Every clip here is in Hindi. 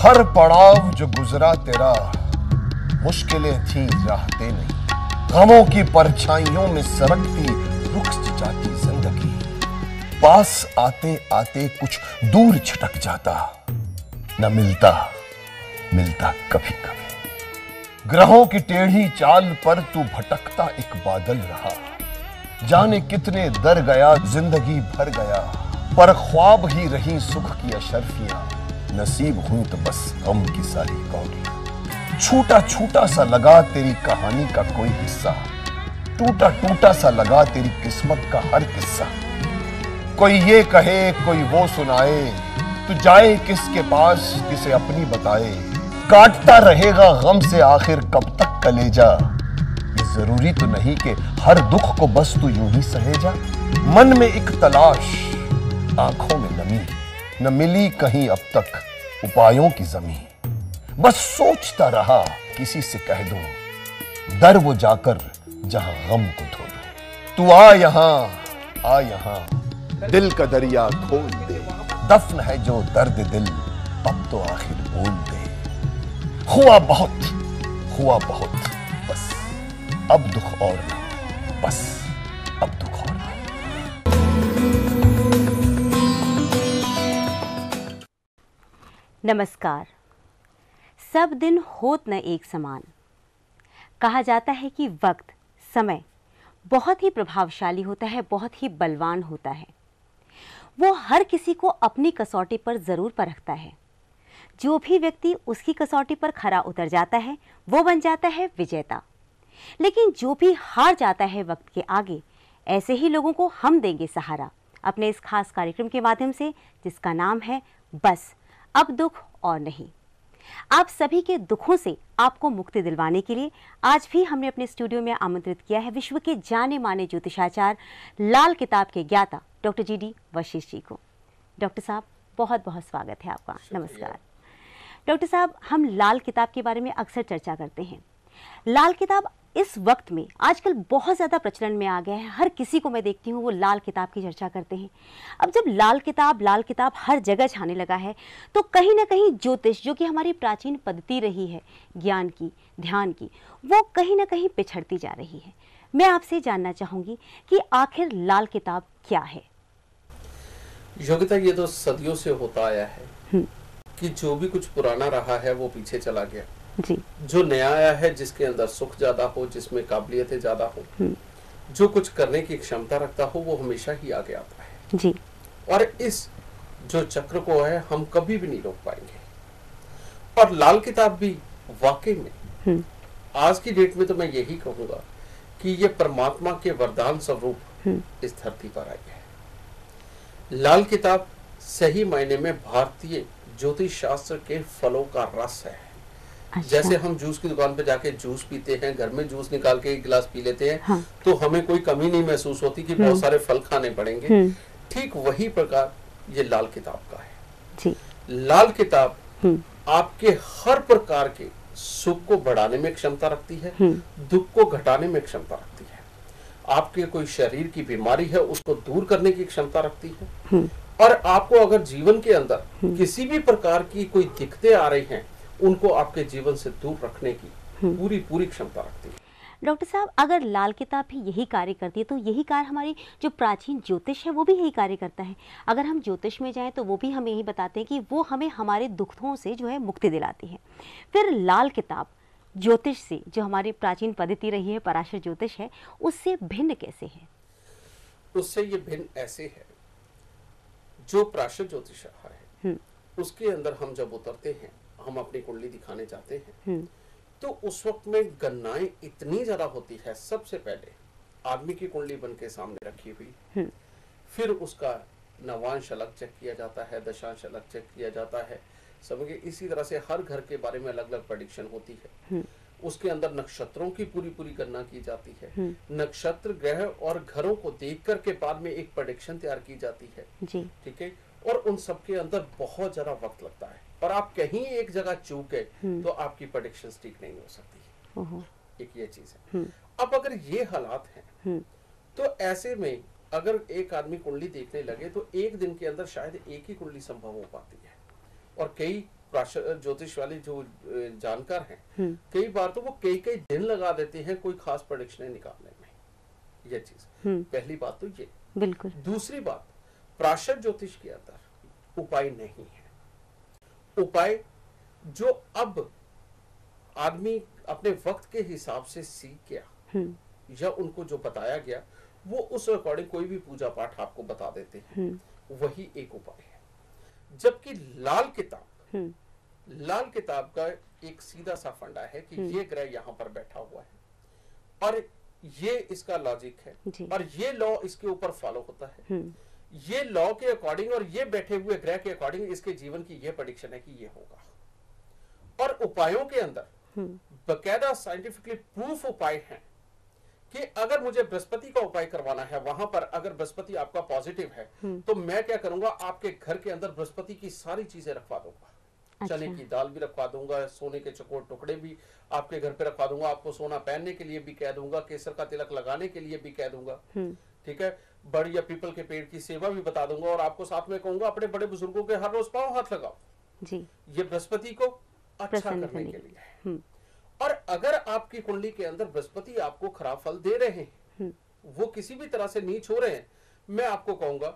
हर पड़ाव जो गुजरा तेरा, मुश्किलें थी, राहते नहीं। गमों की परछाइयों में सरकती रुक जाती ज़िंदगी। पास आते आते कुछ दूर छटक जाता, न मिलता मिलता कभी कभी। ग्रहों की टेढ़ी चाल पर तू भटकता एक बादल रहा। जाने कितने दर गया, ज़िंदगी भर गया, पर ख्वाब ही रही सुख की अशरफियाँ। नसीब हुई तो बस गम की सारी कौड़ी। छूटा छूटा सा लगा तेरी कहानी का कोई हिस्सा। टूटा टूटा सा लगा तेरी किस्मत का हर किस्सा। कोई ये कहे, कोई वो सुनाए, तू जाए किसके पास किसे अपनी बताए। काटता रहेगा गम से आखिर कब तक कलेजा। ज़रूरी तो नहीं कि हर दुख को बस तू यूँ ही सहेजा। मन में एक तलाश, आँखों में नमी। न मिली कहीं अब तक उपायों की जमी। बस सोचता रहा, किसी से कह दो दर वो जाकर जहाँ गम को धो दो। तू आ यहाँ आ यहाँ, दिल का दरिया खोल दे। दफन है जो दर्द दिल, अब तो आखिर बोल दे। हुआ बहुत हुआ बहुत, बस, अब दुख और नहीं, बस। नमस्कार। सब दिन होत न एक समान। कहा जाता है कि वक्त, समय बहुत ही प्रभावशाली होता है, बहुत ही बलवान होता है। वो हर किसी को अपनी कसौटी पर ज़रूर परखता है। जो भी व्यक्ति उसकी कसौटी पर खरा उतर जाता है, वो बन जाता है विजेता। लेकिन जो भी हार जाता है वक्त के आगे, ऐसे ही लोगों को हम देंगे सहारा अपने इस खास कार्यक्रम के माध्यम से, जिसका नाम है बस। अब दुख और नहीं। आप सभी के दुखों से आपको मुक्ति दिलवाने के लिए आज भी हमने अपने स्टूडियो में आमंत्रित किया है विश्व के जाने माने ज्योतिषाचार्य लाल किताब के ज्ञाता doctor G D Vashishtha ji को। डॉक्टर साहब बहुत बहुत स्वागत है आपका। नमस्कार। डॉक्टर साहब हम लाल किताब के बारे में अक्सर चर्चा करते हैं। लाल किताब इस वक्त में आजकल बहुत ज़्यादा प्रचलन में आ गया है। हर किसी को मैं देखती हूँ वो लाल किताब की चर्चा करते हैं। अब जब लाल किताब लाल किताब हर जगह छाने लगा है तो कहीं ना कहीं ज्योतिष जो कि हमारी प्राचीन पद्धति रही है ज्ञान की ध्यान की वो कहीं ना कहीं पिछड़ती जा रही है। मैं आपसे जानना चाहूँगी कि आखिर लाल किताब क्या है? योग्यता ये तो सदियों से होता आया है कि जो भी कुछ पुराना रहा है वो पीछे चला गया। जी। जो नया आया है जिसके अंदर सुख ज़्यादा हो जिसमें काबिलियतें ज़्यादा हो जो कुछ करने की क्षमता रखता हो वो हमेशा ही आगे आता है। जी। और इस जो चक्र को है हम कभी भी नहीं रोक पाएँगे। और लाल किताब भी वाकई में आज की डेट में तो मैं यही कहूँगा कि ये परमात्मा के वरदान स्वरूप इस धरती पर आई है। लाल किताब सही मायने में भारतीय ज्योतिष शास्त्र के फलों का रस है। अच्छा। जैसे हम जूस की दुकान पे जाके जूस पीते हैं घर में जूस निकाल के एक गिलास पी लेते हैं हाँ। तो हमें कोई कमी नहीं महसूस होती कि बहुत सारे फल खाने पड़ेंगे। हम्म। ठीक वही प्रकार ये लाल किताब का है। जी। लाल किताब हम्म। आपके हर प्रकार के सुख को बढ़ाने में क्षमता रखती है दुख को घटाने में क्षमता रखती है। आपके कोई शरीर की बीमारी है उसको दूर करने की क्षमता रखती है। और आपको अगर जीवन के अंदर किसी भी प्रकार की कोई दिक्कतें आ रही हैं उनको आपके जीवन से दूर रखने की पूरी पूरी क्षमता रखती है। डॉक्टर साहब अगर लाल किताब भी यही कार्य करती है तो यही कार्य हमारी जो प्राचीन ज्योतिष है वो भी यही कार्य करता है। अगर हम ज्योतिष में जाएँ तो वो भी हमें यही बताते हैं कि वो हमें हमारे दुखों से जो है मुक्ति दिलाती है। फिर लाल किताब ज्योतिष से जो हमारी प्राचीन पद्धति रही है पराशर ज्योतिष है उससे भिन्न कैसे है? उससे ये भिन्न ऐसे है जो प्राशर ज्योतिष है उसके अंदर हम जब उतरते हैं हम अपनी कुंडली दिखाने जाते हैं। तो उस वक्त में गन्नाएँ इतनी ज़्यादा होती है सबसे पहले आदमी की कुंडली बन के सामने रखी हुई। फिर उसका नवांश अलग चेक किया जाता है दशांश अलग चेक किया जाता है। समझिए इसी तरह से हर घर के बारे में अलग अलग प्रडिक्शन होती है। उसके अंदर नक्षत्रों की पूरी पूरी गणना की जाती है। नक्षत्र ग्रह और घरों को देख कर के बाद में एक प्रडिक्शन तैयार की जाती है। ठीक है? और उन सबके अंदर बहुत ज़्यादा वक्त लगता है। और आप कहीं एक जगह चूक गए तो आपकी प्रडिक्शन ठीक नहीं हो सकती। एक ये चीज़ है। अब अगर ये हालात हैं तो ऐसे में अगर एक आदमी कुंडली देखने लगे तो एक दिन के अंदर शायद एक ही कुंडली संभव हो पाती है। और कई ज्योतिष वाले जो जानकार हैं कई बार तो वो कई कई दिन लगा देते हैं कोई खास प्रोडिक्शन निकालने में। ये चीज़। पहली बात तो ये। बिल्कुल। दूसरी बात प्राशर ज्योतिष के अंदर उपाय नहीं है। उपाय जो अब आदमी अपने वक्त के हिसाब से सीख गया। या उनको जो बताया गया वो उस अकॉर्डिंग कोई भी पूजा पाठ आपको बता देते हैं। वही एक उपाय है। जबकि लाल किताब लाल किताब का एक सीधा सा फंडा है कि ये ग्रह यहाँ पर बैठा हुआ है। और ये इसका लॉजिक है। और ये लॉ इसके ऊपर फॉलो होता है। ये लॉ के अकॉर्डिंग और ये बैठे हुए ग्रह के अकॉर्डिंग इसके जीवन की ये प्रडिक्शन है कि ये होगा। और उपायों के अंदर बकायदा साइंटिफिकली प्रूफ उपाय हैं कि अगर मुझे बृहस्पति का उपाय करवाना है वहाँ पर अगर बृहस्पति आपका पॉजिटिव है तो मैं क्या करूँगा आपके घर के अंदर बृहस्पति की सारी चीज़ें रखवा दूँगा। अच्छा। चने की दाल भी रखवा दूँगा सोने के चकोर टुकड़े भी आपके घर पे रखवा दूँगा आपको सोना पहनने के लिए भी कह दूँगा केसर का तिलक लगाने के लिए भी कह दूँगा। हम्म। ठीक है? बड़ी या पीपल के पेड़ की सेवा भी बता दूँगा और आपको साथ में कहूँगा अपने बड़े बुज़ुर्गों के हर रोज पाओ हाथ लगाओ। जी। ये बृहस्पति को अच्छा करने के लिए है। हम्म। और अगर आपकी कुंडली के अंदर बृहस्पति आपको खराब फल दे रहे हैं हम्म। वो किसी भी तरह से नीच हो रहे हैं मैं आपको कहूँगा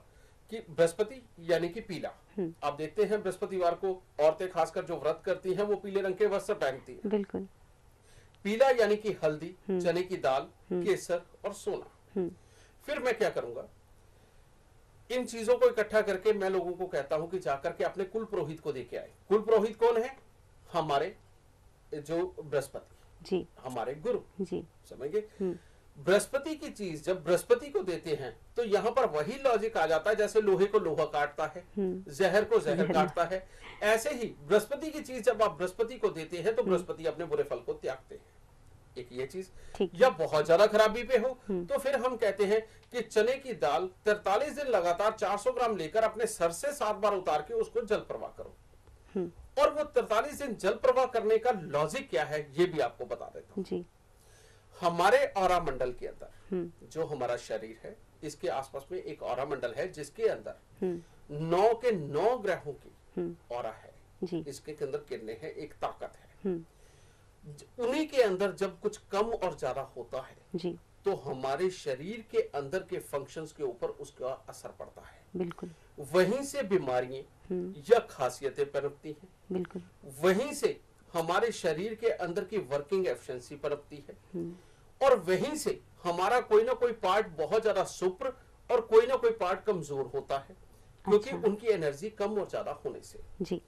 कि बृहस्पति यानी कि पीला। हम्म। आप देखते हैं बृहस्पतिवार को औरतें खासकर जो व्रत करती हैं वो पीले रंग के वस्त्र पहनती हैं। बिल्कुल। पीला यानी कि हल्दी चने की दाल केसर और सोना। फिर मैं क्या करूँगा? इन चीज़ों को इकट्ठा करके मैं लोगों को कहता हूँ कि जाकर के अपने कुल पुरोहित को देके आए। कुल पुरोहित कौन है? हमारे जो बृहस्पति। जी। हमारे गुरु। जी। समझे? हम्म। बृहस्पति की चीज़ जब बृहस्पति को देते हैं तो यहाँ पर वही लॉजिक आ जाता है जैसे लोहे को लोहा काटता है हम्म। जहर को जहर। काटता है। ऐसे ही बृहस्पति की चीज़ जब आप बृहस्पति को देते हैं तो हम्म। बृहस्पति अपने बुरे फल को त्यागते हैं। एक ये चीज़। या बहुत ज़्यादा खराबी पे हो तो फिर हम कहते हैं कि चने की दाल तरतालीस दिन लगातार 400 ग्राम लेकर अपने सर से सात बार उतार के उसको जल प्रवाह करो और वो तरतालीस दिन जल प्रवाह करने का लॉजिक क्या है ये भी आपको बता देता हूँ। हमारे और मंडल के अंदर हम्म। जो हमारा शरीर है इसके आसपास में एक और मंडल है जिसके अंदर हम्म। नौ के नौ ग्रहों की हम्म। और है। इसके अंदर किरणें हैं एक ताकत है। उन्हीं के अंदर जब कुछ कम और ज़्यादा होता है जी। तो हमारे शरीर के अंदर के फ़ंक्शंस के ऊपर उसका असर पड़ता है। बिल्कुल। वहीं से बीमारियाँ हम्म। या खासियतें पनपती हैं। बिल्कुल। वहीं से हमारे शरीर के अंदर की वर्किंग एफिशिएंसी पनपती है। हम्म। और वहीं से हमारा कोई ना कोई पार्ट बहुत ज़्यादा सुप्र और कोई ना कोई पार्ट कमज़ोर होता है क्योंकि अच्छा। उनकी एनर्जी कम और ज़्यादा होने से। जी।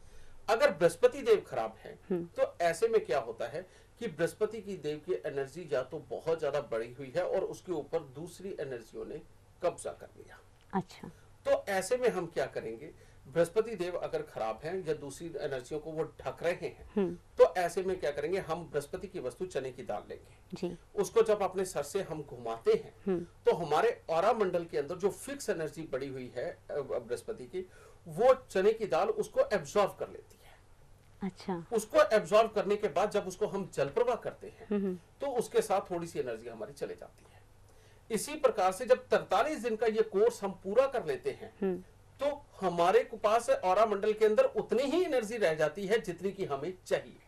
अगर बृहस्पति देव खराब है हम्म। तो ऐसे में क्या होता है कि बृहस्पति की देव की एनर्जी या तो बहुत ज़्यादा बढ़ी हुई है और उसके ऊपर दूसरी एनर्जियों ने कब्जा कर लिया अच्छा तो ऐसे में हम क्या करेंगे बृहस्पति देव अगर खराब हैं या दूसरी एनर्जियों को वो ढक रहे हैं हम्म। तो ऐसे में क्या करेंगे हम बृहस्पति की वस्तु चने की दाल लेंगे जी। उसको जब अपने सर से हम घुमाते हैं हम्म। तो हमारे और मंडल के अंदर जो फिक्स एनर्जी बड़ी हुई है बृहस्पति की वो चने की दाल उसको एब्जॉर्व कर लेती है। अच्छा। उसको एब्जॉर्व करने के बाद जब उसको हम जल प्रवाह करते हैं हम्म, तो उसके साथ थोड़ी सी एनर्जी हमारी चले जाती है। इसी प्रकार से जब तरतालीस दिन का ये कोर्स हम पूरा कर लेते हैं हम्म। तो हमारे पास और मंडल के अंदर उतनी ही एनर्जी रह जाती है जितनी की हमें चाहिए।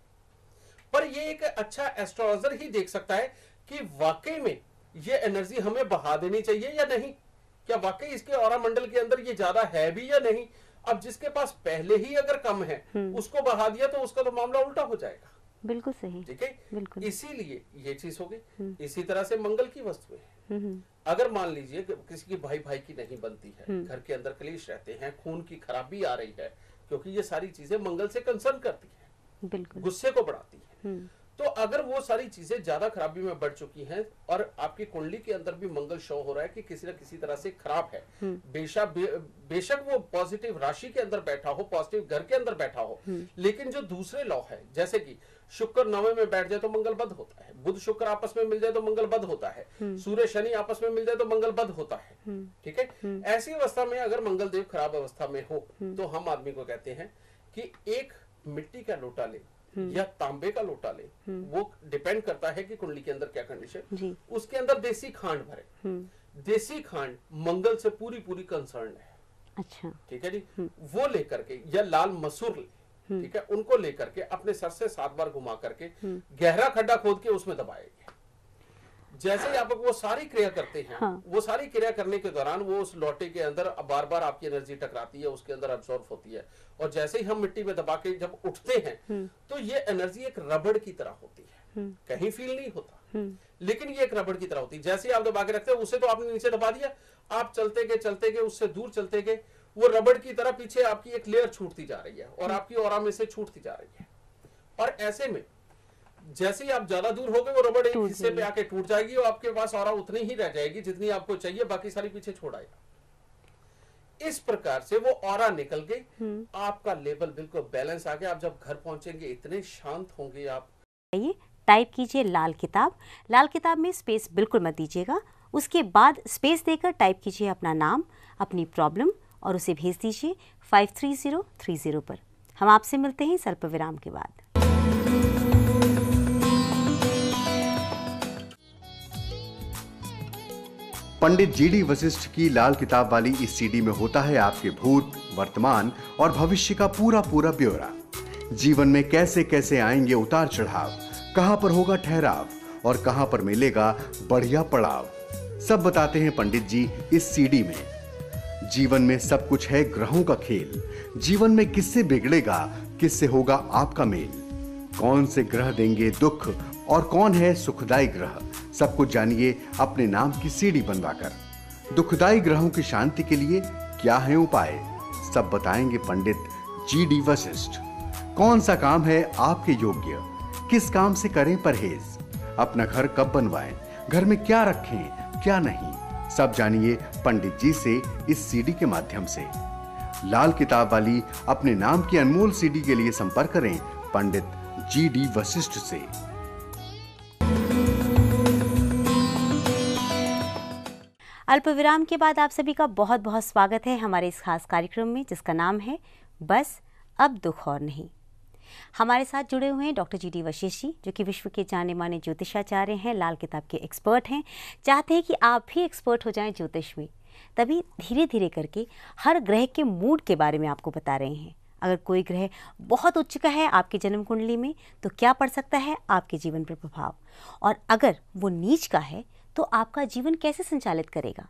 पर ये एक अच्छा एस्ट्रोलॉजर ही देख सकता है कि वाकई में ये एनर्जी हमें बहा देनी चाहिए या नहीं? क्या वाकई इसके और मंडल के अंदर ये ज़्यादा है भी या नहीं? अब जिसके पास पहले ही अगर कम है हम्म। उसको बढ़ा दिया तो उसका तो मामला उल्टा हो जाएगा। बिल्कुल सही। ठीक है? बिल्कुल। इसीलिए ये चीज़ होगी हम्म। इसी तरह से मंगल की वस्तुएँ अगर मान लीजिए किसी की भाई भाई की नहीं बनती है हम्म। घर के अंदर कलेश रहते हैं खून की खराबी आ रही है क्योंकि ये सारी चीज़ें मंगल से कंसर्न करती है। गुस्से को बढ़ाती है। हम्म। तो अगर वो सारी चीज़ें ज़्यादा खराबी में बढ़ चुकी हैं और आपकी कुंडली के अंदर भी मंगल शो हो रहा है कि किसी न किसी तरह से खराब है हम्म। बेशक बे, बेशक वो पॉजिटिव राशि के अंदर बैठा हो पॉजिटिव घर के अंदर बैठा हो लेकिन जो दूसरे लॉ है जैसे कि शुक्र नवे में बैठ जाए तो मंगल बद होता है बुध शुक्र आपस में मिल जाए तो मंगल बद होता है हम्म। सूर्य शनि आपस में मिल जाए तो मंगल बद होता है हम्म। ठीक है हम्म। ऐसी अवस्था में अगर मंगल देव खराब अवस्था में हो तो हम आदमी को कहते हैं कि एक मिट्टी का लोटा ले या तांबे का लोटा ले वो डिपेंड करता है कि कुंडली के अंदर क्या कंडीशन उसके अंदर देसी खांड भरे। देसी खांड मंगल से पूरी पूरी कंसर्न है। अच्छा। ठीक है जी? वो लेकर के या लाल मसूर ले ठीक है? उनको लेकर के अपने सर से सात बार घुमा करके गहरा खड्डा खोद के उसमें दबाएँगे जैसे ही आप वो सारी क्रिया करते हैं हाँ। वो सारी क्रिया करने के दौरान वो उस लोटे के अंदर बार बार आपकी एनर्जी टकराती है उसके अंदर अब्सॉर्ब होती है। और जैसे ही हम मिट्टी में दबा के जब उठते हैं तो ये एनर्जी एक रबड़ की तरह होती है। कहीं फील नहीं होता। लेकिन ये एक रबड़ की तरह होती है। जैसे ही आप दबा के रखते हैं उसे तो आपने नीचे दबा दिया। आप चलते गए चलते गए उससे दूर चलते गए वो रबड़ की तरह पीछे आपकी एक लेयर छूटती जा रही है और आपकी और में से छूटती जा रही है। और ऐसे में जैसे ही आप ज़्यादा दूर हो गए वो रबड़ एक हिस्से पे आके टूट जाएगी और आपके पास और उतनी ही रह जाएगी जितनी आपको चाहिए बाकी सारी पीछे छोड़ आएगा। इस प्रकार से वो और निकल गई। आपका लेवल बिल्कुल बैलेंस आ गया। आप जब घर पहुँचेंगे इतने शांत होंगे आप। टाइप कीजिए लाल किताब। लाल किताब में स्पेस बिल्कुल मत दीजिएगा। उसके बाद स्पेस देकर टाइप कीजिए अपना नाम अपनी प्रॉब्लम और उसे भेज दीजिए five three zero three zero पर। हम आपसे मिलते हैं सर्प विराम के बाद। पंडित जीडी वशिष्ठ की लाल किताब वाली इस सीडी में होता है आपके भूत, वर्तमान और भविष्य का पूरा पूरा ब्यौरा। जीवन में कैसे कैसे आएँगे उतार चढ़ाव, कहाँ पर होगा ठहराव और कहाँ पर मिलेगा बढ़िया पड़ाव, सब बताते हैं पंडित जी इस सीडी में। जीवन में सब कुछ है ग्रहों का खेल, जीवन में किससे बिगड़ेगा, किससे होगा आपका मेल? कौन से ग्रह देंगे दुख और कौन है सुखदायी ग्रह? सब कुछ जानिए अपने नाम की सीढ़ी बनवाकर। दुखदायी ग्रहों की शांति के लिए क्या है उपाय? सब बताएँगे पंडित जी डी वशिष्ठ। कौन सा काम है आपके योग्य? किस काम से करें परहेज? अपना घर कब बनवाएँ? घर में क्या रखें, क्या नहीं? सब जानिए पंडित जी से इस सीडी के माध्यम से। लाल किताब वाली अपने नाम की अनमोल सीडी के लिए संपर्क करें पंडित जी डी वशिष्ठ से। अल्प विराम के बाद आप सभी का बहुत बहुत स्वागत है हमारे इस खास कार्यक्रम में, जिसका नाम है, बस अब दुख और नहीं। हमारे साथ जुड़े हुए हैं doctor G D Vashishtha ji, जो कि विश्व के जाने माने ज्योतिषाचार्य हैं, लाल किताब के एक्सपर्ट हैं। चाहते हैं कि आप भी एक्सपर्ट हो जाएँ ज्योतिष में, तभी धीरे धीरे करके हर ग्रह के मूड के बारे में आपको बता रहे हैं। अगर कोई ग्रह बहुत उच्च का है आपकी जन्म कुंडली में तो क्या पड़ सकता है आपके जीवन पर प्रभाव? और अगर वो नीच का है तो आपका जीवन कैसे संचालित करेगा?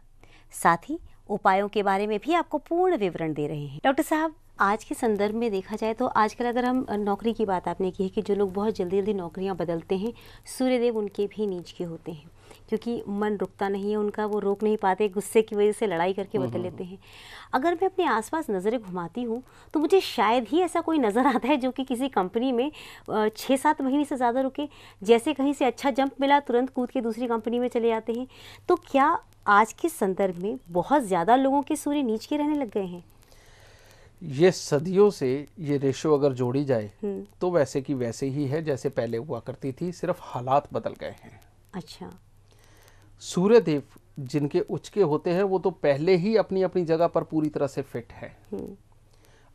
साथ ही, उपायों के बारे में भी आपको पूर्ण विवरण दे रहे हैं। डॉक्टर साहब, आज के संदर्भ में देखा जाए तो आजकल अगर हम नौकरी की बात आपने की है कि जो लोग बहुत जल्दी जल्दी नौकरियाँ बदलते हैं, सूर्यदेव उनके भी नीच के होते हैं। क्योंकि मन रुकता नहीं है उनका वो रोक नहीं पाते गुस्से की वजह से लड़ाई करके बदल लेते हैं। अगर मैं अपने आसपास नज़रें घुमाती हूँ तो मुझे शायद ही ऐसा कोई नज़र आता है जो कि किसी कंपनी में छः सात महीने से ज़्यादा रुके। जैसे कहीं से अच्छा जंप मिला तुरंत कूद के दूसरी कंपनी में चले जाते हैं। तो क्या आज के संदर्भ में बहुत ज़्यादा लोगों के सूर्य नीच के रहने लग गए हैं? ये सदियों से ये रेशो अगर जोड़ी जाए तो वैसे की वैसे ही है जैसे पहले हुआ करती थी सिर्फ़ हालात बदल गए हैं। अच्छा। सूर्य देव जिनके उच्च के होते हैं वो तो पहले ही अपनी अपनी जगह पर पूरी तरह से फिट है।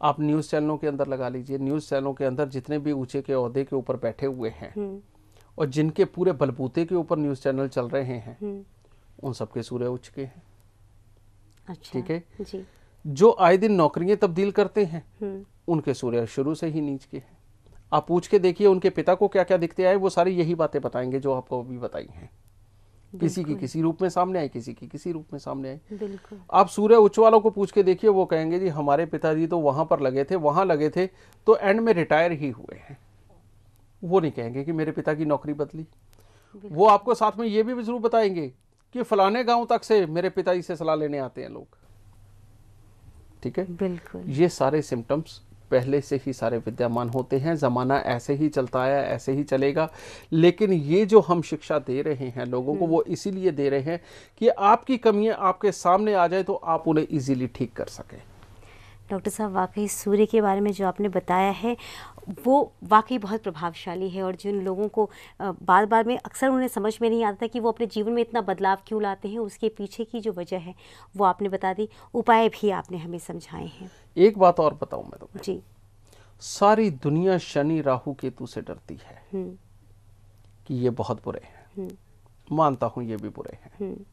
आप न्यूज़ चैनलों के अंदर लगा लीजिए न्यूज़ चैनलों के अंदर जितने भी ऊँचे के अहदे के ऊपर बैठे हुए हैं और जिनके पूरे बलबूते के ऊपर न्यूज़ चैनल चल रहे हैं उन सबके सूर्य उच्च के हैं। अच्छा। ठीक है। जी। जो आए दिन नौकरियाँ तब्दील करते हैं उनके सूर्य शुरू से ही नीच के हैं। आप पूछ के देखिए उनके पिता को क्या क्या दिखते आए वो सारी यही बातें बताएँगे जो आपको अभी बताई हैं। किसी की किसी रूप में सामने आए किसी की किसी रूप में सामने आए। बिल्कुल। आप सूर्य उच्च वालों को पूछ के देखिए वो कहेंगे जी हमारे पिताजी तो वहाँ पर लगे थे वहाँ लगे थे तो एंड में रिटायर ही हुए हैं। वो नहीं कहेंगे कि मेरे पिता की नौकरी बदली। वो आपको साथ में ये भी ज़रूर बताएँगे कि फलाने गाँव तक से मेरे पिताजी से सलाह लेने आते हैं लोग। ठीक है? बिल्कुल। ये सारे सिम्टम्स पहले से ही सारे विद्यमान होते हैं। ज़माना ऐसे ही चलता आया ऐसे ही चलेगा। लेकिन ये जो हम शिक्षा दे रहे हैं लोगों को वो इसीलिए दे रहे हैं कि आपकी कमियाँ आपके सामने आ जाए तो आप उन्हें इजीली ठीक कर सकें। डॉक्टर साहब वाकई सूर्य के बारे में जो आपने बताया है वो वाकई बहुत प्रभावशाली है और जिन लोगों को बार बार में अक्सर उन्हें समझ में नहीं आता कि वो अपने जीवन में इतना बदलाव क्यों लाते हैं उसके पीछे की जो वजह है वो आपने बता दी। उपाय भी आपने हमें समझाए हैं। एक बात और बताऊँ मैं तुम्हें। जी। सारी दुनिया शनि राहु केतु से डरती है हम्म। कि ये बहुत बुरे हैं। मानता हूँ ये भी बुरे हैं।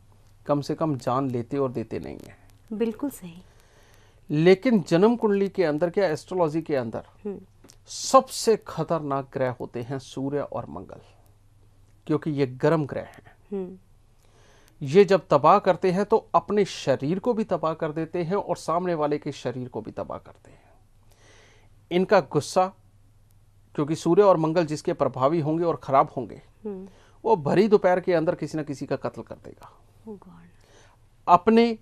कम से कम जान लेते और देते नहीं है। बिल्कुल सही। लेकिन जन्म कुंडली के अंदर क्या एस्ट्रोलॉजी के अंदर सबसे खतरनाक ग्रह होते हैं सूर्य और मंगल क्योंकि ये गर्म ग्रह हैं। ये जब तबाह करते हैं तो अपने शरीर को भी तबाह कर देते हैं और सामने वाले के शरीर को भी तबाह करते हैं। इनका गुस्सा क्योंकि सूर्य और मंगल जिसके प्रभावी होंगे और खराब होंगे वो भरी दोपहर के अंदर किसी ना किसी का कत्ल कर देगा। Oh अपने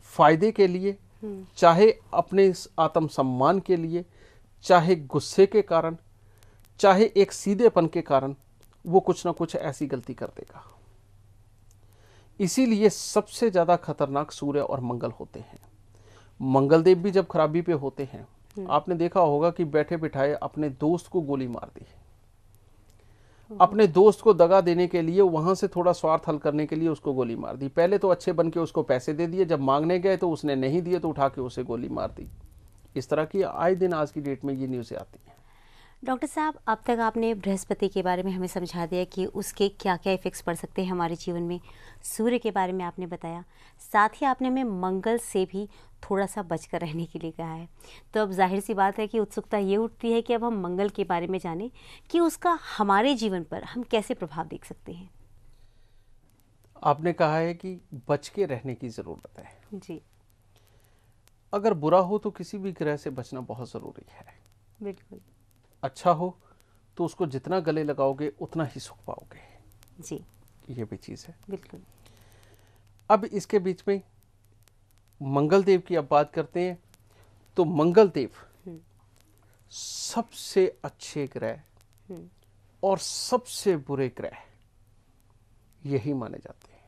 फ़ायदे के लिए चाहे अपने आत्मसम्मान के लिए चाहे गुस्से के कारण चाहे एक सीधेपन के कारण वो कुछ ना कुछ ऐसी गलती कर देगा। इसीलिए सबसे ज़्यादा खतरनाक सूर्य और मंगल होते हैं। मंगल देव भी जब खराबी पे होते हैं आपने देखा होगा कि बैठे बिठाए अपने दोस्त को गोली मार दी अपने दोस्त को दगा देने के लिए वहाँ से थोड़ा स्वार्थ हल करने के लिए उसको गोली मार दी। पहले तो अच्छे बन के उसको पैसे दे दिए जब मांगने गए तो उसने नहीं दिए तो उठा के उसे गोली मार दी। इस तरह की आए दिन आज की डेट में ये न्यूज़ें आती हैं। डॉक्टर साहब अब तक आपने बृहस्पति के बारे में हमें समझा दिया कि उसके क्या क्या इफ़ेक्ट्स पड़ सकते हैं हमारे जीवन में। सूर्य के बारे में आपने बताया। साथ ही आपने हमें मंगल से भी थोड़ा सा बचकर रहने के लिए कहा है। तो अब ज़ाहिर सी बात है कि उत्सुकता ये उठती है कि अब हम मंगल के बारे में जानें कि उसका हमारे जीवन पर हम कैसे प्रभाव देख सकते हैं। आपने कहा है कि बच के रहने की ज़रूरत है। जी। अगर बुरा हो तो किसी भी ग्रह से बचना बहुत ज़रूरी है। बिल्कुल। अच्छा हो तो उसको जितना गले लगाओगे उतना ही सुख पाओगे। जी। ये भी चीज़ है। बिल्कुल। अब इसके बीच में मंगल देव की अब बात करते हैं। तो मंगल देव सबसे अच्छे ग्रह और सबसे बुरे ग्रह यही माने जाते हैं।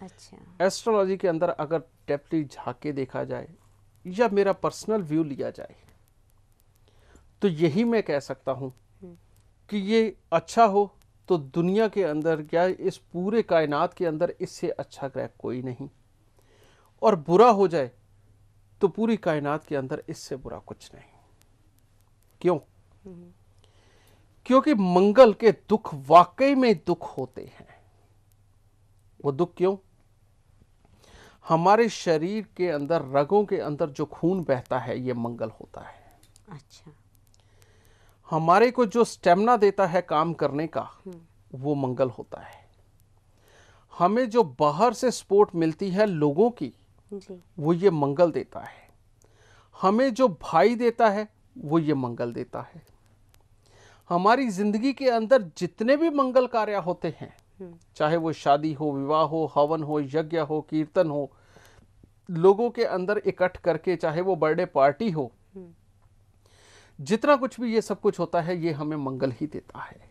अच्छा। एस्ट्रोलॉजी के अंदर अगर डेप्थली झाके देखा जाए या मेरा पर्सनल व्यू लिया जाए तो यही मैं कह सकता हूँ कि ये अच्छा हो तो दुनिया के अंदर क्या इस पूरे कायनात के अंदर इससे अच्छा ग्रह कोई नहीं। और बुरा हो जाए तो पूरी कायनात के अंदर इससे बुरा कुछ नहीं। क्यों? क्योंकि मंगल के दुख वाकई में दुख होते हैं। वो दुख क्यों? हमारे शरीर के अंदर, रगों के अंदर जो खून बहता है, ये मंगल होता है। अच्छा। हमारे को जो स्टेमिना देता है काम करने का वो मंगल होता है। हमें जो बाहर से सपोर्ट मिलती है लोगों की जी। वो ये मंगल देता है। हमें जो भाई देता है वो ये मंगल देता है। हमारी ज़िंदगी के अंदर जितने भी मंगल कार्य होते हैं चाहे वो शादी हो विवाह हो हवन हो यज्ञ हो कीर्तन हो लोगों के अंदर इकट्ठ करके चाहे वो बर्थडे पार्टी हो जितना कुछ भी ये सब कुछ होता है ये हमें मंगल ही देता है।